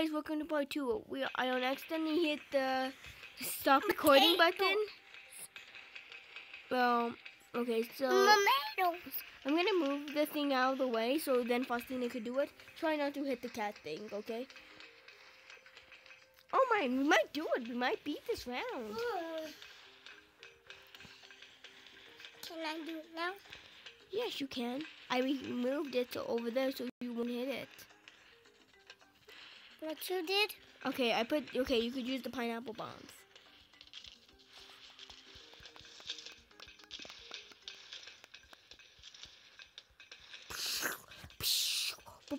guys, welcome to part two. We I don't accidentally hit the stop recording button. Well, okay, so. I'm gonna move the thing out of the way so then Faustina could do it. Try not to hit the cat thing, okay? Oh my, we might do it. We might beat this round. Can I do it now? Yes, you can. I removed it to over there so you won't hit it. What you did? Okay, I put. Okay, you could use the pineapple bombs.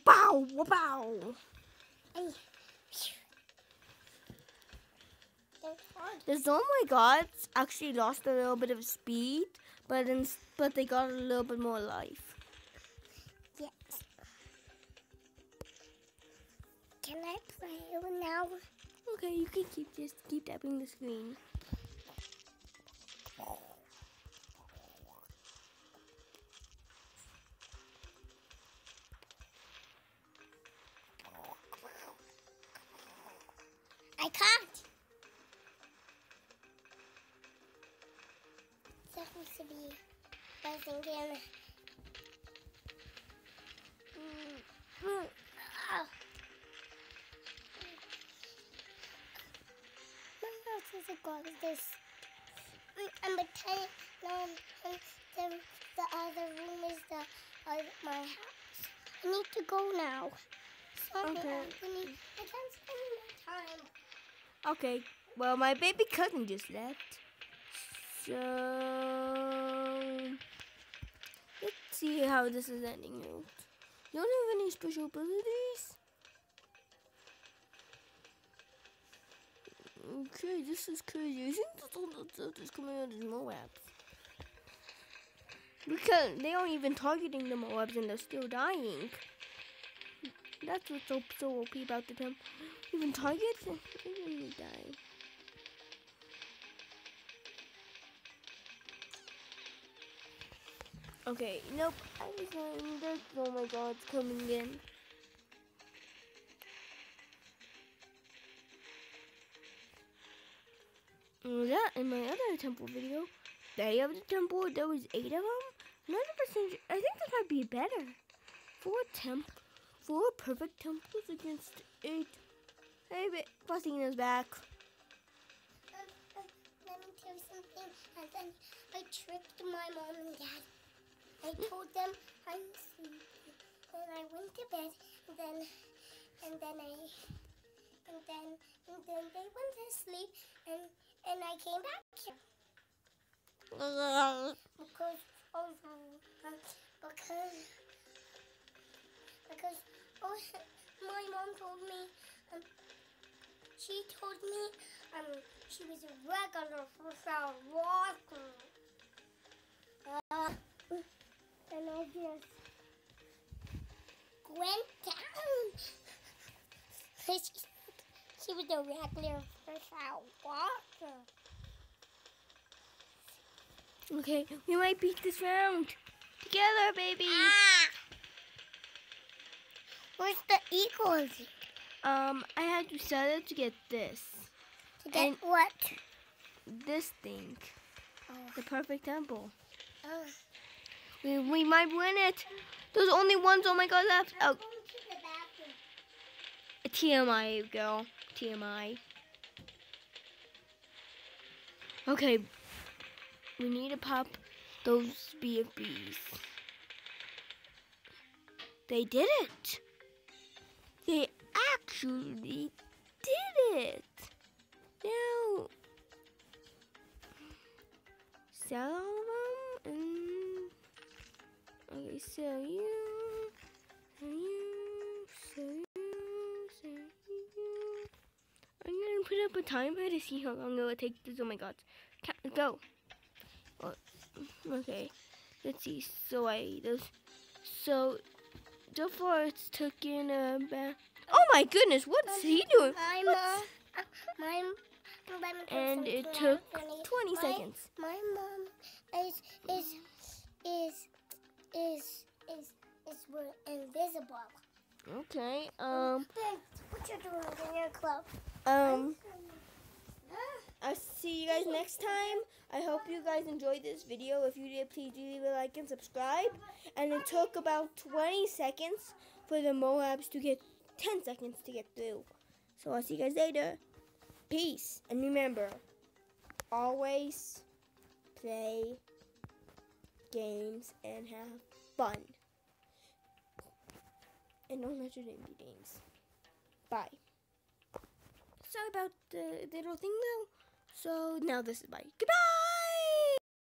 Wow! Wow! Ay. That's hard. The Oh my gods actually lost a little bit of speed, but in, but they got a little bit more life. Yes. Can I play it now? Okay, you can keep just keep tapping the screen. I can't. Supposed to be buzzing in. Mm, mm, is god of this. Mm, And pretend no, the, the other room is the uh, my house. I need to go now. Sorry, Okay. Anthony. I can't spend more time. Okay, well, my baby cousin just left. So, let's see how this is ending out. You don't have any special abilities? Okay, this is crazy. I think that's all that's coming out as Moabs. Because they aren't even targeting the Moabs and they're still dying. That's what's so, so OP about the temple. Even targets and they die. Okay, nope. I was saying there's oh my god, it's coming in. Mm, and that in my other temple video, they have the temple. There was eight of them. Ninety percent. I think this might be better. Four temp, four perfect temples against eight. Hey, but Faustina's back. Let me tell you something. And then I tricked my mom and dad. I told them I'm sleepy, and I went to bed. And then, and then I, and then, and then they went to sleep, and and I came back here because um, because because oh, my mom told me um, she told me um she was a regular for our walker. Uh, and I just went down. She, was a regular for our walker. Okay, we might beat this round together, baby. Ah! Where's the equals? Um, I had to sell it to get this, To get And- what? this thing, Oh. the perfect temple. oh. We we might win it. There's only ones. Oh my god, left. Oh, TMI, girl. TMI. Okay. We need to pop those BFBs. They did it. They actually did it. Now, sell them and okay, sell you, put up a timer to see how long it will take this. Oh my god. Ca- Go. Oh, okay. Let's see. So I those. So so far it's taken about. Oh my goodness! What's he doing? My What's- mom. uh, My. let me tell you And it took 20 My- seconds. My mom is is is is is is we're invisible. Okay. Um. What what you're doing in your club. Um, I'll see you guys next time. I hope you guys enjoyed this video. If you did, please do leave a like and subscribe. And it took about 20 seconds for the Moabs to get 10 seconds to get through. So I'll see you guys later. Peace. And remember, always play games and have fun. And let your name. Bye. Sorry about the little thing though. So now this is bye. Goodbye.